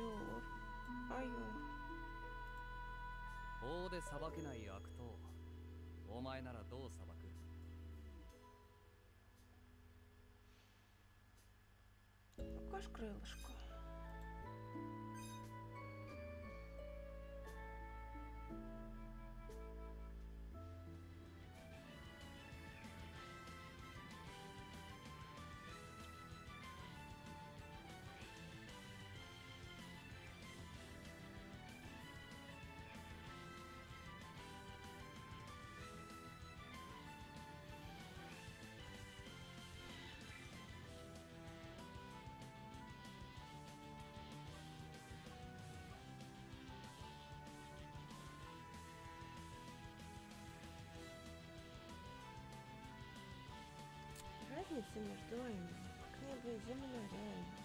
Аюр. Аюр. 法で裁けない悪党お前ならどう裁く Покаж крылышко. Разница между ими, как небо и земля, реально.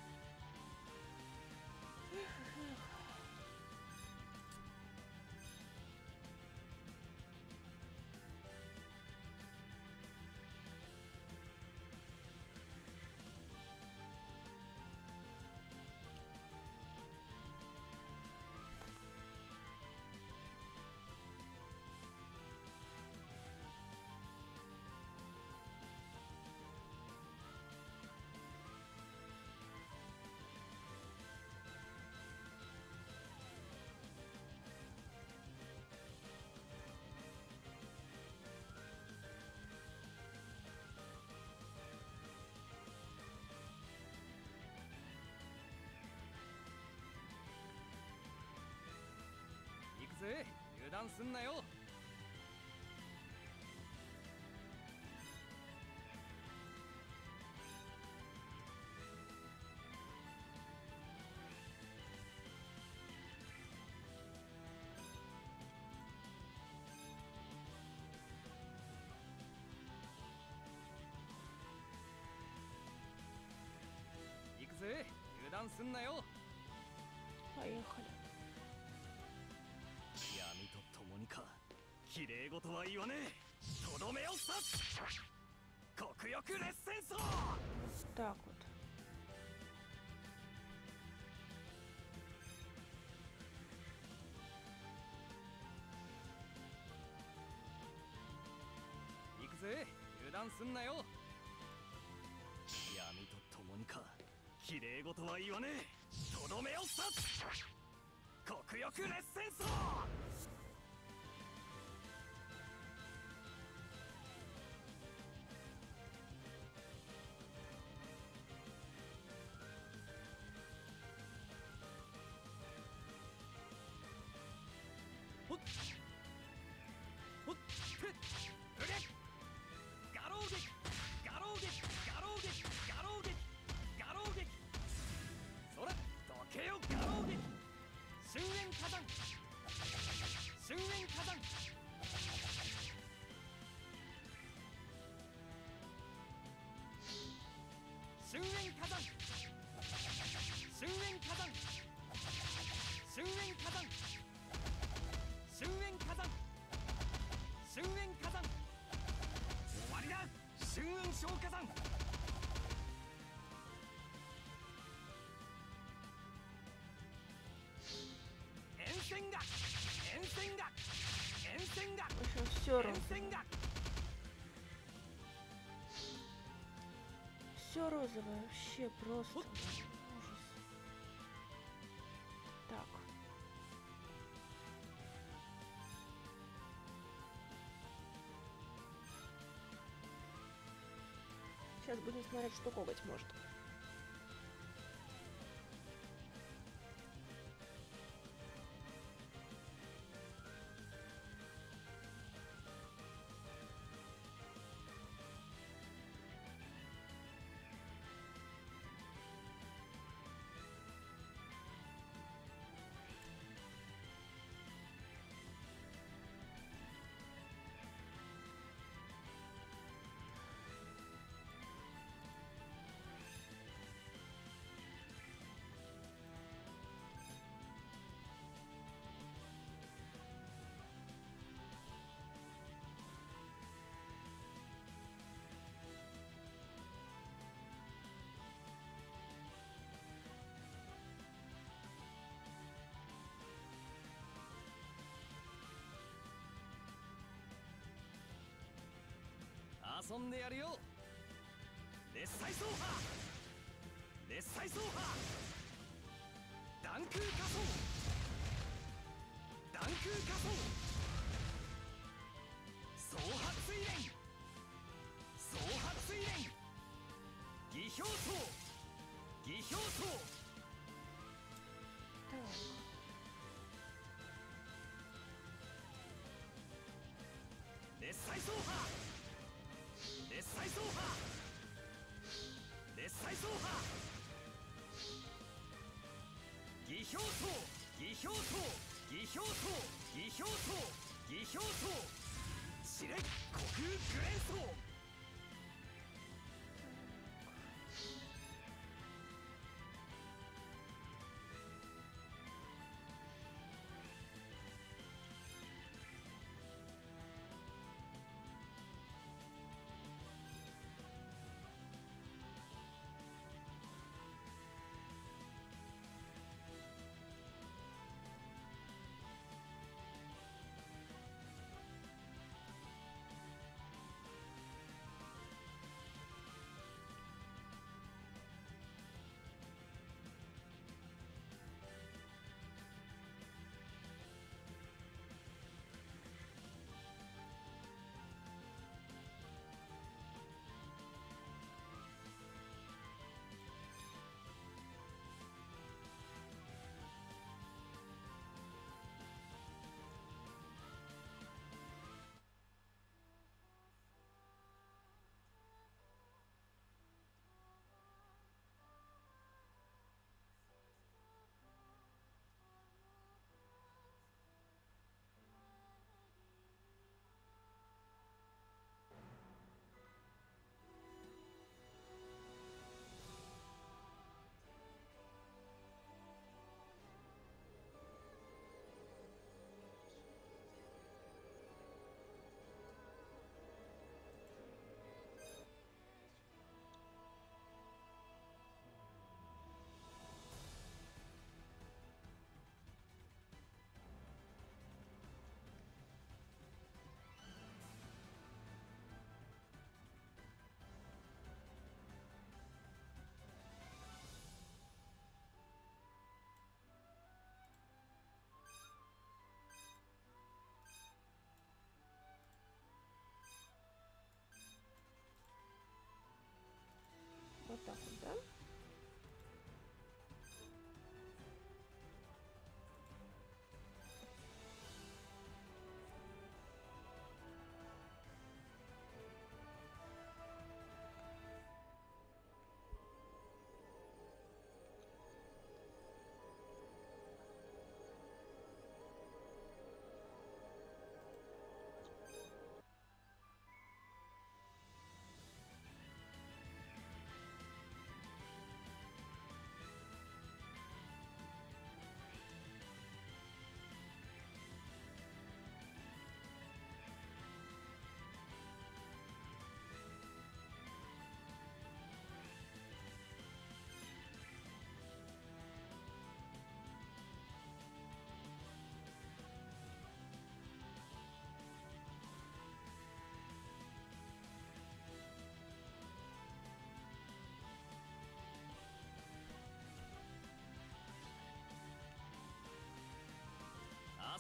ぜ油断すんなよ。行くぜ油断すんなよ。はい。綺麗事は言わねえとどめを刺す黒翼烈戦争 Вот так вот. !行くぜ油断すんなよ闇と共にか綺麗事は言わねえとどめを刺す黒翼烈戦争 равно. Все розовое, вообще просто. Ужас. Так. Сейчас будем смотреть, что коготь может. 遊んでやるよ。熱彩走破。熱彩走破。弾空弾空総発水蓮総発水蓮表層。表層。熱走破。熱砕走破熱砕走破技表層技表層技表層技表層技表層試練虚空グレン層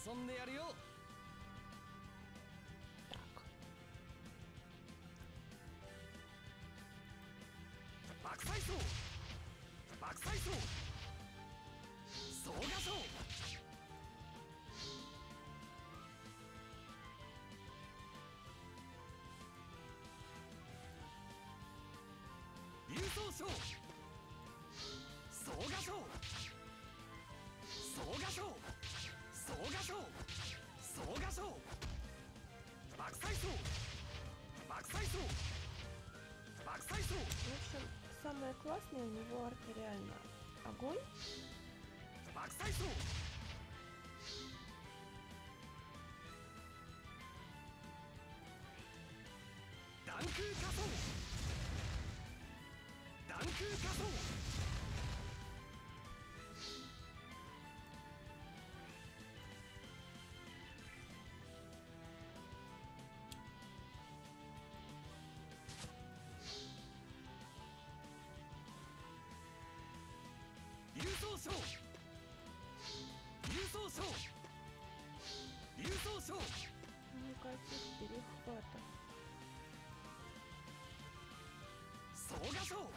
遊んでやるよ。爆砕層。ソー層。総画層流走賞総画ー В общем, самое классное у него арка реально огонь. Данку касу! Данку касу! 賞優勝賞優勝賞 Никаких перехватов. 総合賞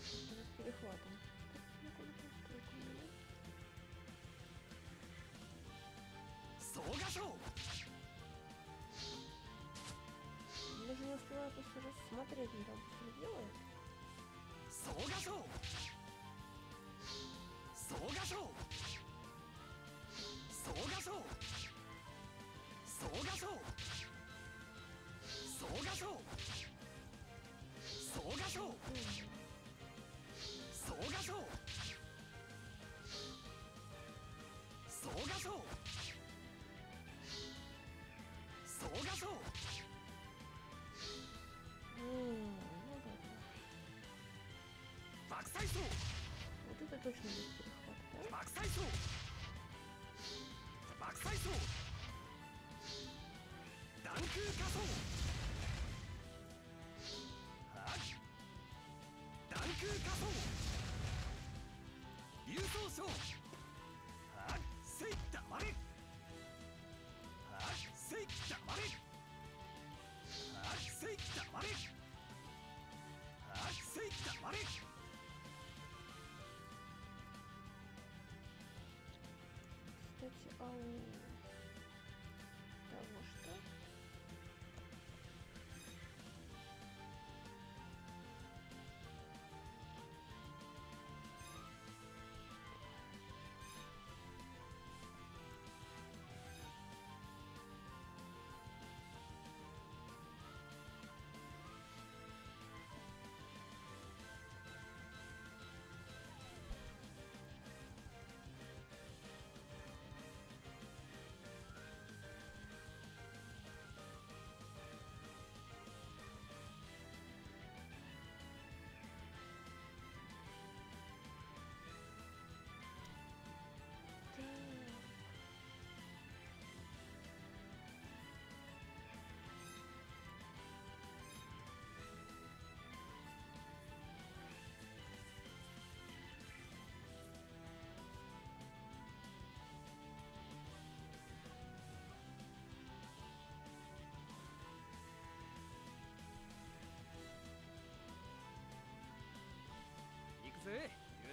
С перехватом. Ну, куда-то стройку меня. 総合賞 Даже не успеваю просто рассмотреть, он там быстро делает. どうするんですけど変わった爆砕層爆砕層弾空仮想はっ弾空仮想輸送賞 H O 五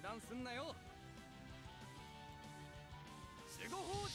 油断すんなよ」守護法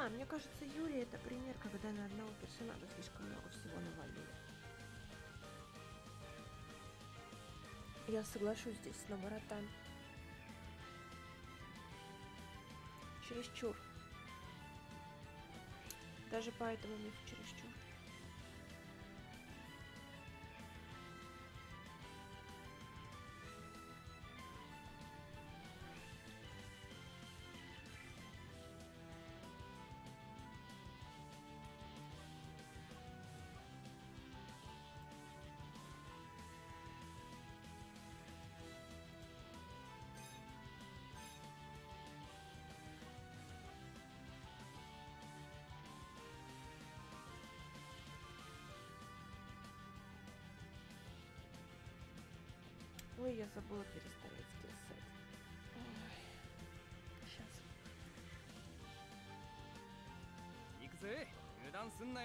Знаю, мне кажется, Юрий это пример, когда на одного персонажа слишком много всего навалили. Я соглашусь здесь с Наворотан. Чересчур. Даже по этому мифу тепло, и я забыла переставить писать. Сейчас. Икзы, юдан сын на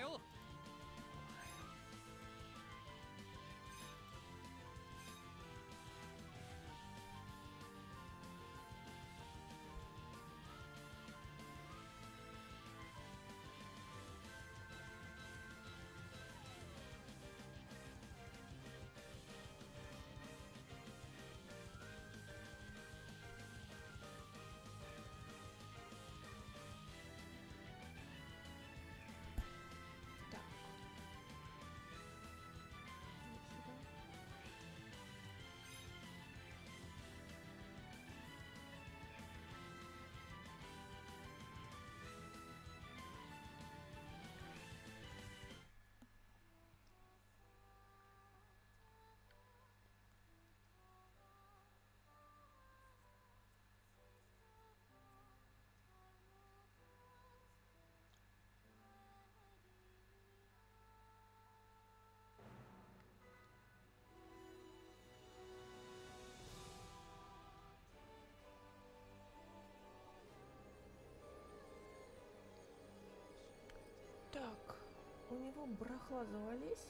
там барахла завались.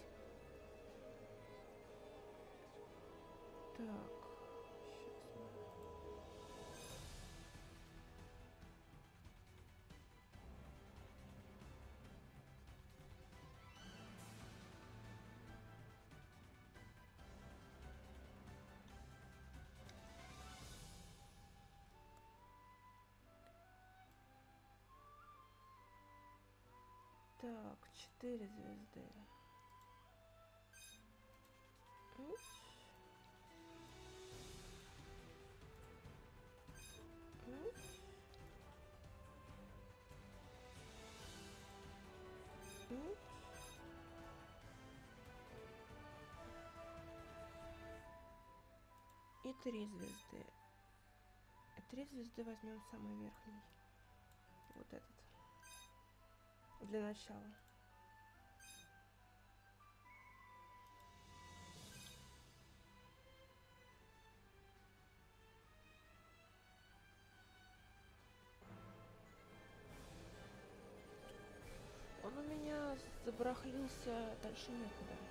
Так. Так, четыре звезды. И три звезды. Три звезды возьмем самый верхний. Вот этот для начала. Он у меня забарахлился дальше некуда.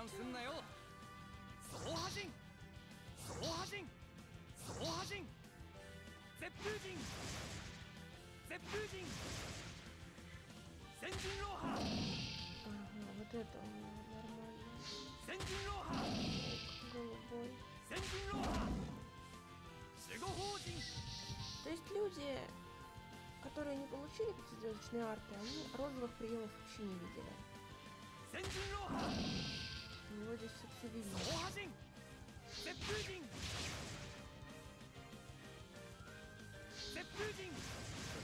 油断すんなよ総破陣総破陣総破陣絶風陣絶風陣先陣ローハ Ага, вот это у меня нормально. 先陣ローハ Голубой. 先陣ローハ守護法陣 То есть люди, которые не получили пятизвездочные арты, они розовых приемов вообще не видели. 先陣ローハ У него здесь все цивильно.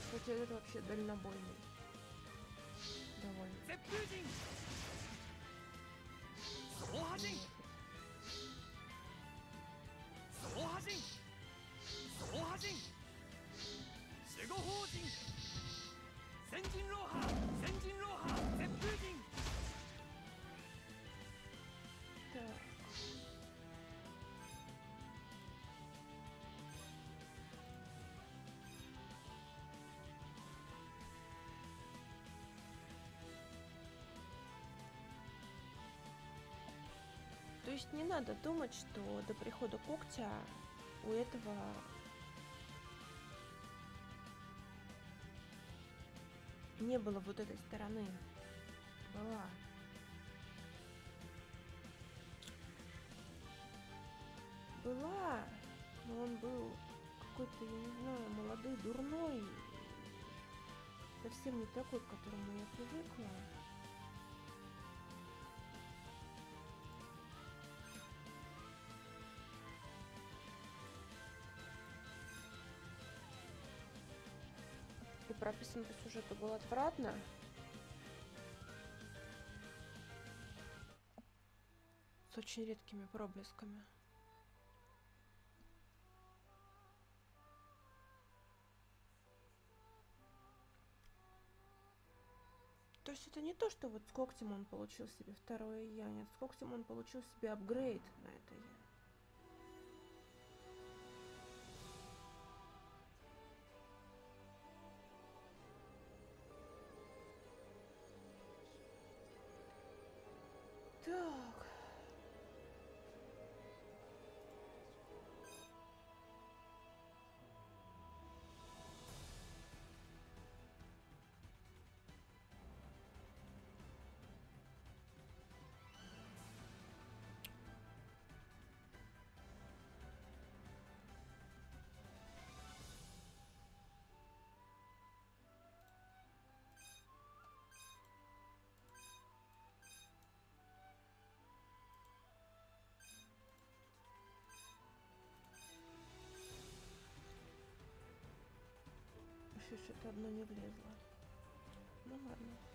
Кстати, этот вообще дальнобойный. Довольно. Есть не надо думать, что до прихода когтя у этого не было вот этой стороны. Была. Была, но он был какой-то, я не знаю, молодой, дурной. Совсем не такой, к которому я привыкла. Прописан по сюжету был отвратно. С очень редкими проблесками. То есть это не то, что вот с когтем он получил себе второе я, нет, с когтем он получил себе апгрейд на это я. что-то одно не влезло. Ну ладно.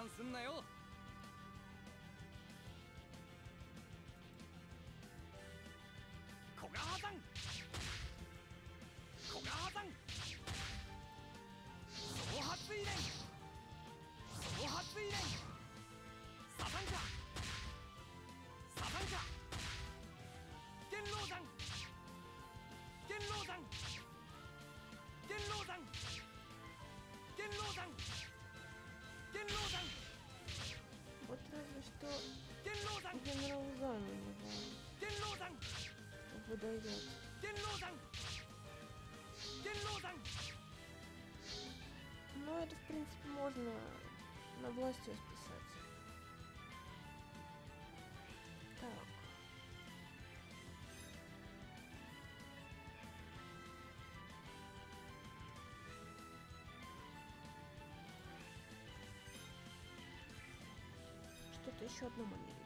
油断すんなよ。пойдет. Ну, это, в принципе, можно на властью списать. Так. Что-то еще одно момент.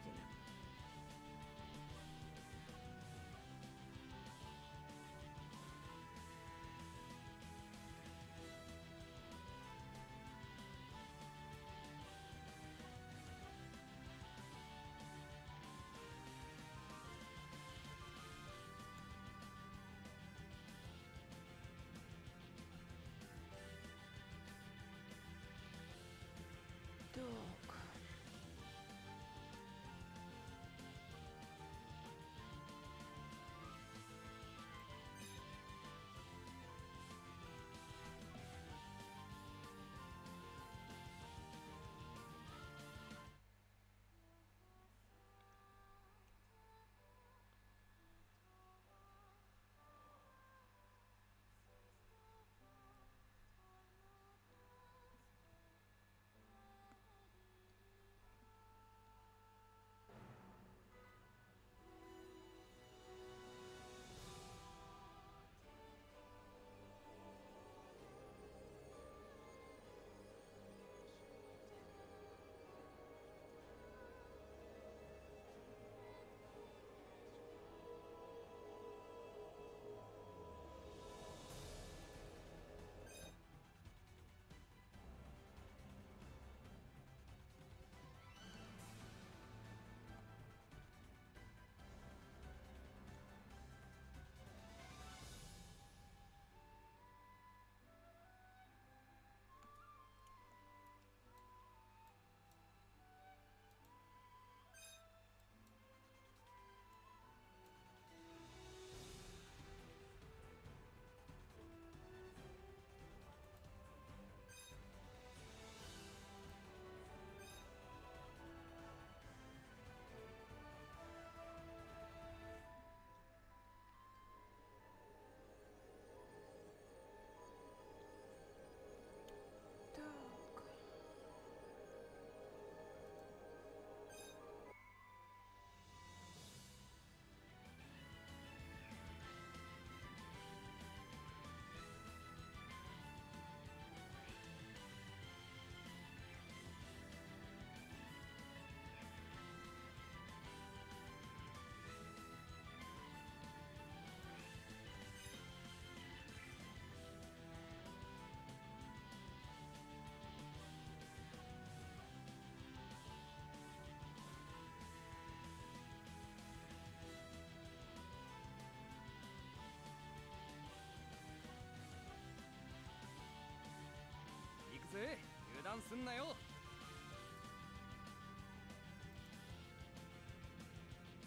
断すんなよ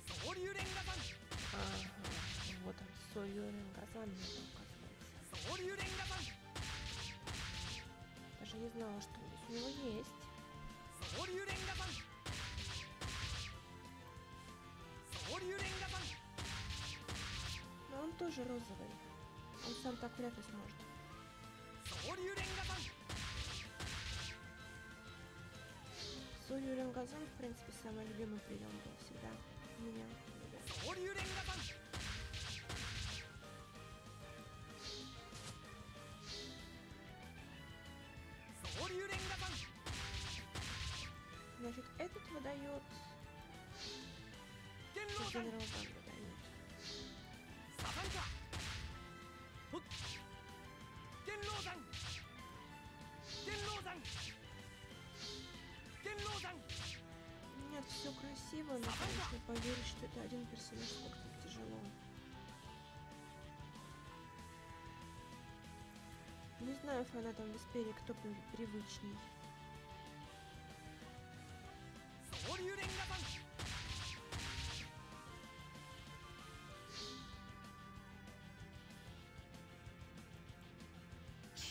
総流連ガザン Ага, вот он, Сойюрин Газан мне оказывается. 総流連ガザン Даже не знала, что здесь у него есть. 総流連ガザン総流連ガザン Но он тоже розовый. Он сам так вряд ли сможет. 総流 Саурюрен Газон, в принципе, самый любимый прием был всегда у меня. Значит, этот выдает... Генерал Ган выдает. все красиво, но, конечно, поверить, что это один персонаж как-то тяжело. Не знаю, фанатам Весперии, кто при- привычней. 総流連ガザン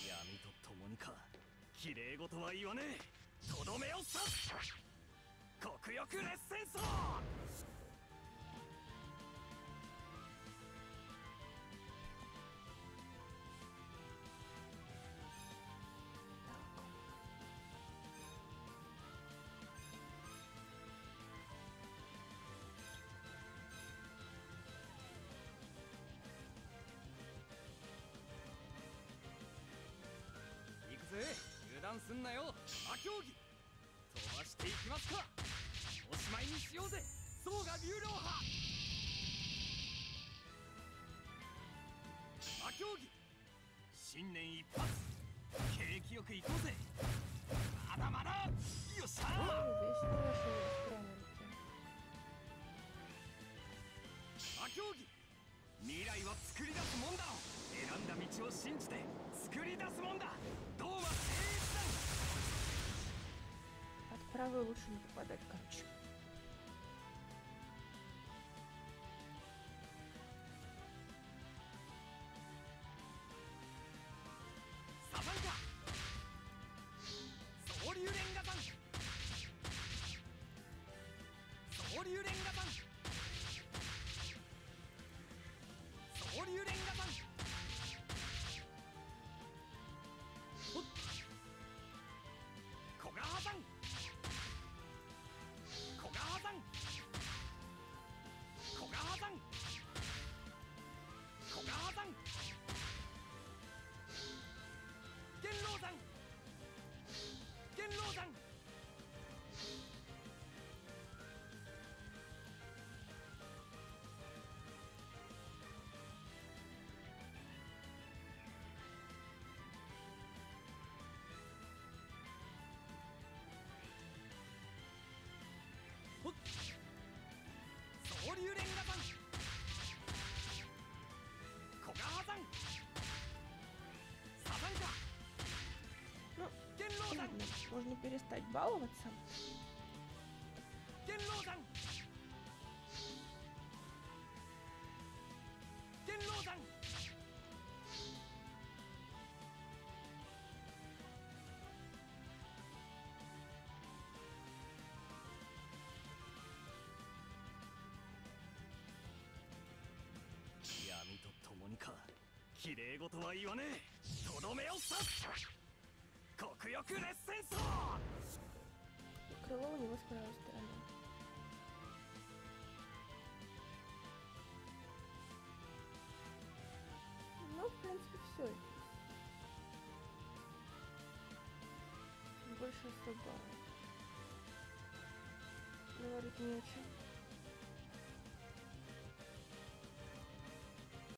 闇と共にか綺麗事は言わねえとどめを刺す 極欲烈戦争行くぜ。油断すんなよ。魔競技。飛ばしていきますか。おしまいにしようぜ総が流浪派魔競技新年一発景気よく行こうぜまだまだよっしゃ Ой, весь тоже в правой руке. 魔競技未来は作り出すもんだろ選んだ道を信じて作り出すもんだどうは誠一 От правой лучше не попадать, короче. перестать баловаться. 元老山元老山 闇と共にか綺麗事は言わねえとどめを刺す極欲烈戦争 Крыло у него с правой стороны. Ну, в принципе, все. Больше особо говорить не о чем.